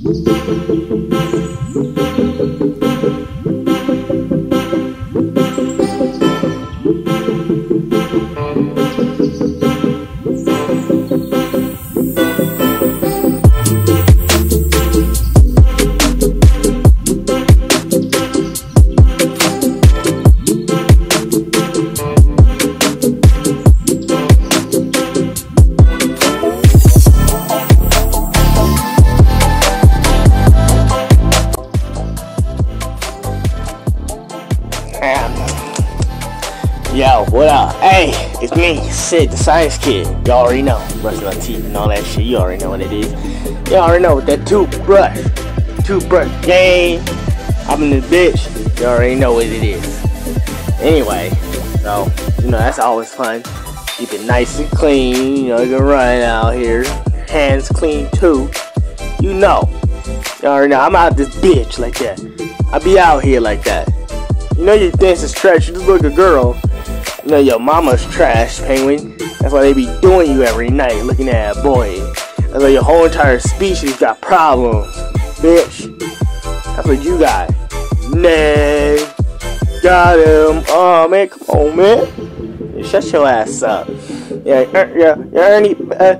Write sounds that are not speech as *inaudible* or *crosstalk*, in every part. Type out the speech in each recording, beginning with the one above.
Yo, it's Sid, the science kid. y'all already know. Brushing my teeth and all that shit. You already know what it is. Y'all already know what that toothbrush. Toothbrush game. I'm in this bitch. Y'all already know what it is. Anyway, so, you know, that's always fun. Keep it nice and clean. You know, you can run out here. Hands clean too. You know. You already know. I'm out this bitch like that. I be out here like that. You know your dance is trash. You just look a girl. You know your mama's trash, penguin. That's why they be doing you every night, looking at a boy. That's why your whole entire species got problems, bitch. That's what you got. Nay, got him. Oh man, come on, man. Shut your ass up. Yeah, er, yeah, yeah, Ernie, uh,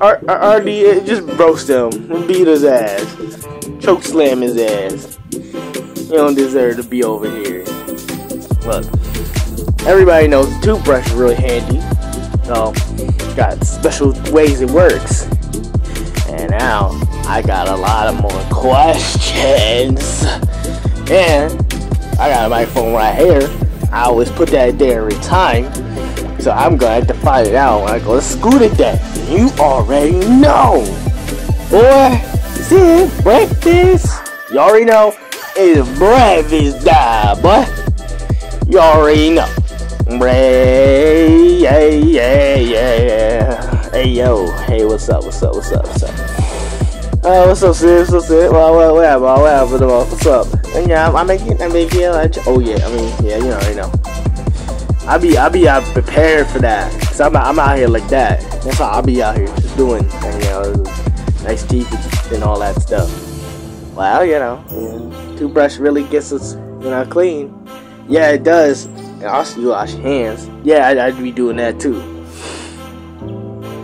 RD, uh, just roast him, beat his ass, choke slam his ass. You don't deserve to be over here. Look, everybody knows toothbrush is really handy. So, got special ways it works. And now, I got a lot of more questions. And, I got a microphone right here. I always put that there every time. So I'm have to find it out when I go to school today. You already know. Boy, see breakfast. You already know it's breakfast time, boy. You already know. Ray, yeah, yeah, yeah. Hey, yo. Hey, what's up? What's up? What's up? What's up? Uh, what's up, sis? What's up? Well, well, whatever, whatever. What's up? And yeah, I'm making, I'm making, like, oh yeah, I mean, yeah, you already know. I be, I be out prepared for that. Cause I'm, I'm out here like that. That's how I be out here just doing, you know, nice teeth and all that stuff. Well, you know, toothbrush really gets us, you know, clean. Yeah, it does. And also, you wash your hands. Yeah, I, I'd be doing that too.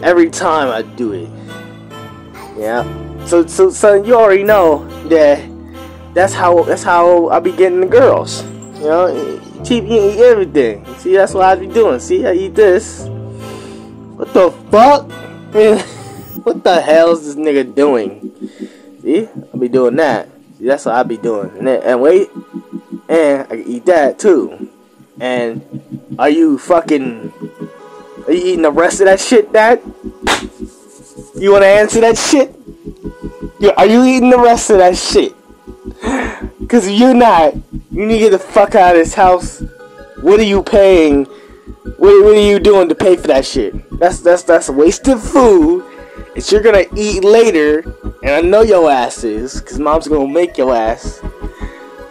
Every time I do it. Yeah. So, so, so you already know that that's how that's how I be getting the girls. You know, keep eating everything. See, that's what I be doing. See, I eat this. What the fuck? Man, *laughs* what the hell is this nigga doing? See, I be doing that. See, that's what I be doing. And, and wait, and I can eat that too. And are you fucking? Are you eating the rest of that shit, Dad? You wanna answer that shit? Are you eating the rest of that shit? Cause you're not, you need to get the fuck out of this house. What are you paying? What, what are you doing to pay for that shit? That's that's that's wasted food that you're gonna eat later, and I know your ass is, cause mom's gonna make your ass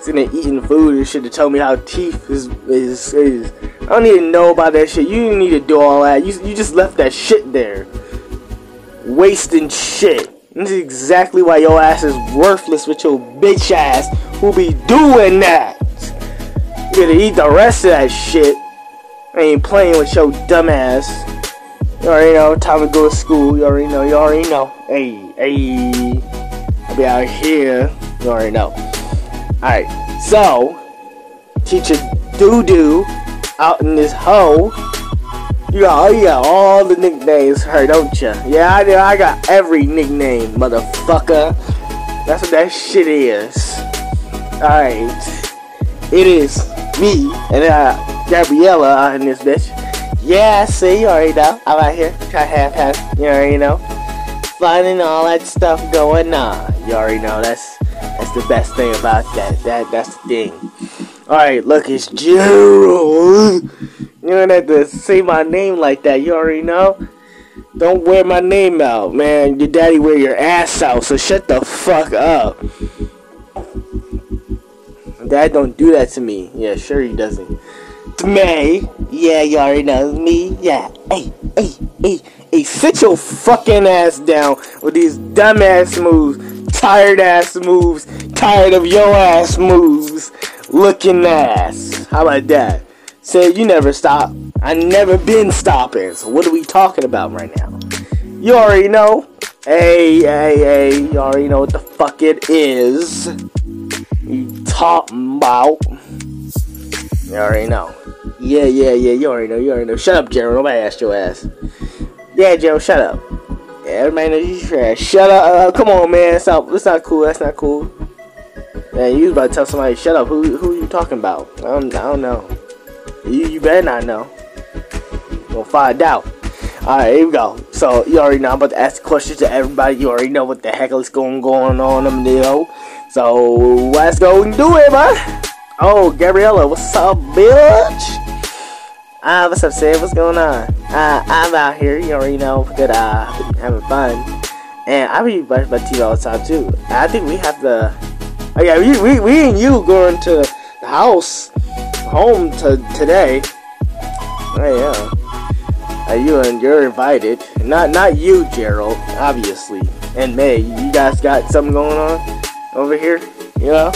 sitting there eating food and shit to tell me how teeth is is is. I don't to know about that shit. You didn't need to do all that. You you just left that shit there, wasting shit. This is exactly why your ass is worthless with your bitch ass who be doing that. You gotta eat the rest of that shit. I ain't playing with your dumb ass. You already know, time to go to school. You already know, you already know. Hey, hey. I'll be out here. You already know. Alright, so, teacher Doo Doo out in this hole. You got, you got all the nicknames her, don't you? Yeah, I do. I got every nickname, motherfucker. That's what that shit is. Alright. It is me and uh, Gabriela out in this bitch. Yeah, see, you already know. I'm out here to have half, you already know. Finding all that stuff going on. You already know that's that's the best thing about that. That that's the thing. Alright, look, it's Gerald. You don't have to say my name like that. You already know. Don't wear my name out, man. Your daddy wear your ass out, so shut the fuck up. Dad don't do that to me. Yeah, sure he doesn't. To me, yeah, you already know me. Yeah, hey, hey, hey, hey, sit your fucking ass down with these dumbass moves. Tired ass moves. Tired of your ass moves. Looking ass. How about that? Said you never stop. I never been stopping. So what are we talking about right now? You already know. Hey, hey, hey. You already know what the fuck it is. You talking about. You already know. Yeah, yeah, yeah. You already know. You already know. Shut up, Gerald. Nobody asked your ass. Yeah, Gerald. Shut up. Everybody knows you trash. Shut up. Uh, come on, man. That's not, that's not cool. That's not cool. Man, you about to tell somebody, shut up. Who who you talking about? I don't, I don't know. You, you better not know. We'll find out. Alright, here we go. So, you already know I'm about to ask questions to everybody. You already know what the heck is going, going on in the. So, let's go and do it, man. Oh, Gabriela, what's up, bitch? Ah, what's up, Sid? What's going on? Uh, I'm out here. You already know that uh, having fun. And I be watching my TV all the time, too. I think we have to... Oh, yeah, we, we, we and you going to the house, home to today. Oh, yeah. Uh, you and you're invited. Not not you, Gerald, obviously. And May, you guys got something going on over here? You know?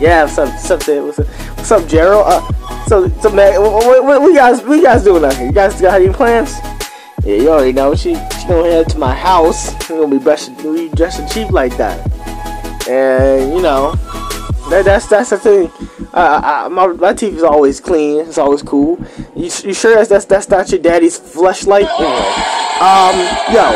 Yeah, what's up, what's up, what's up Gerald? Uh, so, so May, what, what, what, guys, what you guys doing out here? You guys got any plans? Yeah, you already know. She she gonna head to my house. We're gonna be dressing, we dressing cheap like that. And you know, that, that's that's the thing. Uh, I, my my teeth is always clean. It's always cool. You, you sure that's, that's that's not your daddy's fleshlight? Anyway, um, yo,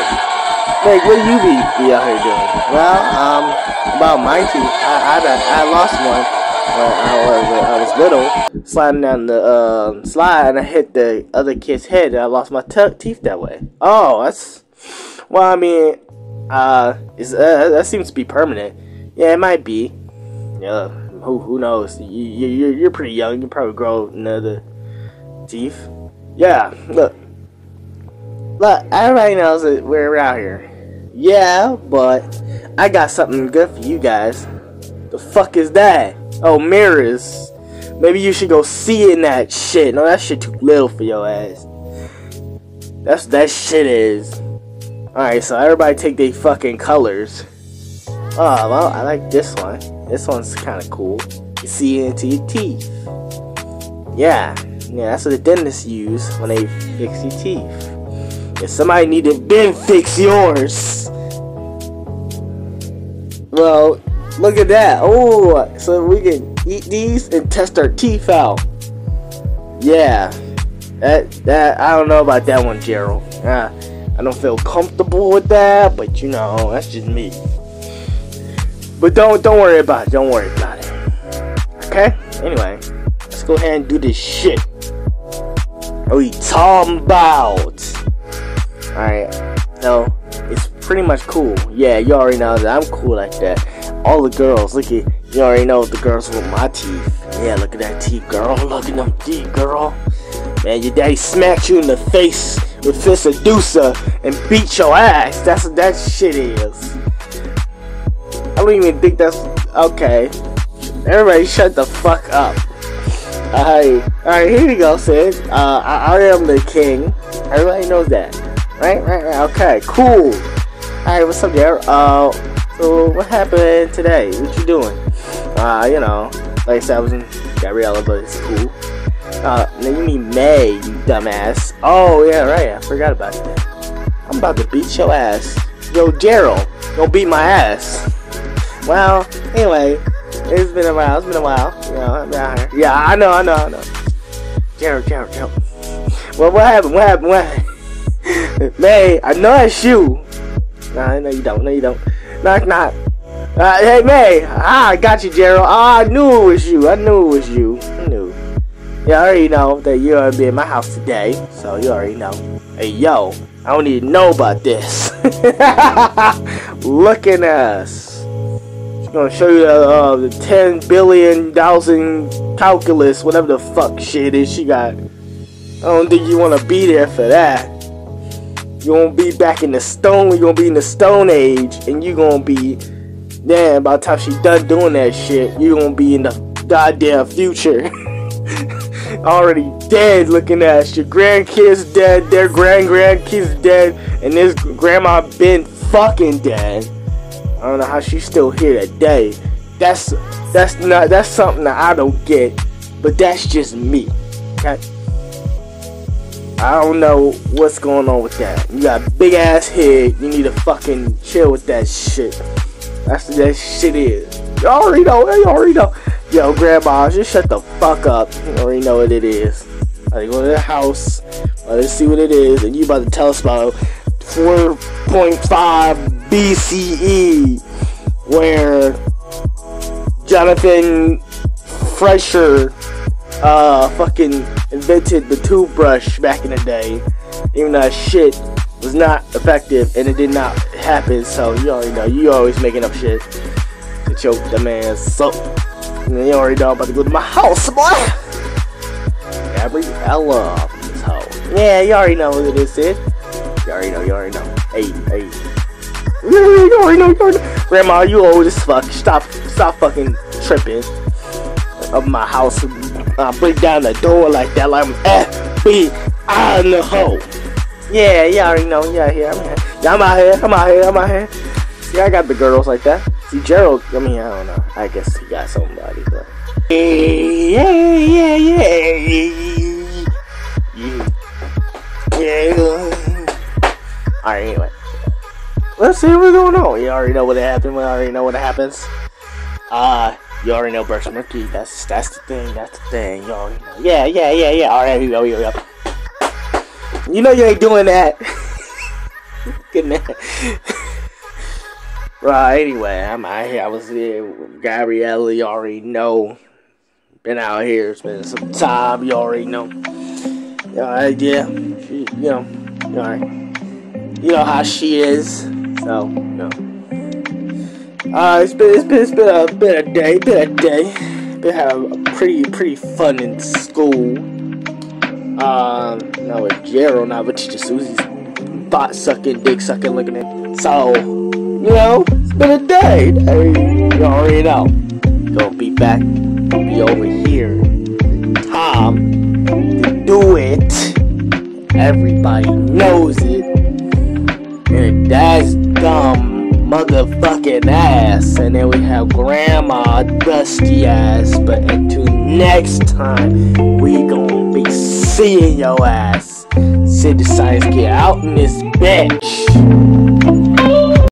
like what do you be, be out here doing? Well, um, about my teeth, I I, I lost one when I was little, sliding down the uh, slide, and I hit the other kid's head, and I lost my t- teeth that way. Oh, that's well, I mean, uh, uh, that seems to be permanent. Yeah, it might be. Yeah, who who knows? You you you're pretty young. You probably grow another teeth. Yeah, look, look. Everybody knows that we're out here. Yeah, but I got something good for you guys. The fuck is that? Oh, mirrors. Maybe you should go see in that shit. No, that shit too little for your ass. That's that shit is. Alright, so everybody take their fucking colors. Oh, well, I like this one. This one's kind of cool. You see into your teeth. Yeah, yeah, that's what the dentists use when they fix your teeth. If somebody need to then fix yours. Well, look at that. Oh, so we can eat these and test our teeth out. Yeah, that that I don't know about that one, Gerald. Uh, I don't feel comfortable with that, but you know, that's just me. But don't don't worry about it. Don't worry about it. Okay? Anyway, let's go ahead and do this shit. What are we talking about? Alright. No, it's pretty much cool. Yeah, you already know that I'm cool like that. All the girls, look at you already know the girls with my teeth. Yeah, look at that teeth, girl. *laughs* Look at them teeth, girl. Man, your daddy smacked you in the face with Fisadusa and beat your ass. That's what that shit is. I don't even think that's okay. Everybody, shut the fuck up. Alright, alright, here we go, Sid. Uh, I, I, am the king. Everybody knows that. Right, right, right. Okay, cool. Alright, what's up, there? Uh, so what happened today? What you doing? Uh, you know, like I said, I was in Gabriela, but it's cool. Uh, then you mean May, you dumbass. Oh, yeah, right. I forgot about that. I'm about to beat your ass. Yo, Gerald, don't beat my ass. Well, anyway, it's been a while. It's been a while. You know, I'm out here. Yeah, I know, I know, I know. Gerald, Gerald, Gerald. Well, what happened? What happened? What happened? *laughs* May, I know it's you. Nah, no, you don't. No, you don't. Knock, knock. Uh, hey, May. Ah, I got you, Gerald. Ah, I knew it was you. I knew it was you. I knew. Yeah, I already know that you're gonna be in my house today, so you already know. Hey, yo, I don't need to know about this. *laughs* Look at us gonna show you the, uh, the 10 billion thousand calculus, whatever the fuck shit is she got. I don't think you wanna be there for that. You gonna be back in the stone, You're gonna be in the stone age, and you're gonna be, damn, by the time she done doing that shit, you're gonna be in the goddamn future. *laughs* Already dead looking at your grandkids dead, their grand grandkids dead, and this grandma been fucking dead. I don't know how she's still here today. That's that's not that's something that I don't get, but that's just me. Okay. I don't know what's going on with that. You got big ass head. You need to fucking chill with that shit. That's what that shit is. You already know. You already know. Yo, grandma, just shut the fuck up. You already know what it is. I go to the house. Let's see what it is, and you about to tell us about 4.5 BCE, where Jonathan Fresher uh, fucking invented the toothbrush back in the day, even though shit was not effective and it did not happen. So you already know, you always making up shit to choke the man. So you already know I'm about to go to my house, boy. Gabriela, this hoe. Yeah, you already know what it is. You already know, you already know. Hey, hey. You already know, you already know. Grandma, you old as fuck. Stop, stop fucking tripping of my house. I break down the door like that, like I'm FBI in the hole. Yeah, you already know. Yeah, here, I'm here. Yeah, I'm out here. I'm out here. I'm out here. Yeah, I got the girls like that. See, Gerald. I mean, I don't know. I guess he got somebody, but. Yeah, yeah, yeah, yeah. Yeah. Alright, anyway. Let's see what's going on. You already know what happened. We already know what happens. Uh, you already know Burst Murky. That's that's the thing. That's the thing. You already know. Yeah, yeah, yeah, yeah. All right, here we go. Here we go. You know you ain't doing that. *laughs* Good man. right. *laughs* Anyway, I'm out here. I was here. With Gabriela, you already know. Been out here. Spending some time. You already know. Alright, yeah. She, you know. Alright. You know how she is. So, you know. Uh, it's been it's been it's been a been a day, been a day. Been had a pretty pretty fun in school. Um, not with Gerald, not with Teacher Susie's butt sucking, dick sucking, looking at. So, you know, it's been a day. Hey, you already know. Gonna be back, be over here. Tom to do it. Everybody knows it, and that's dumb motherfucking ass. And then we have grandma dusty ass. But until next time, we gonna be seeing your ass. Sid decides get out in this bitch.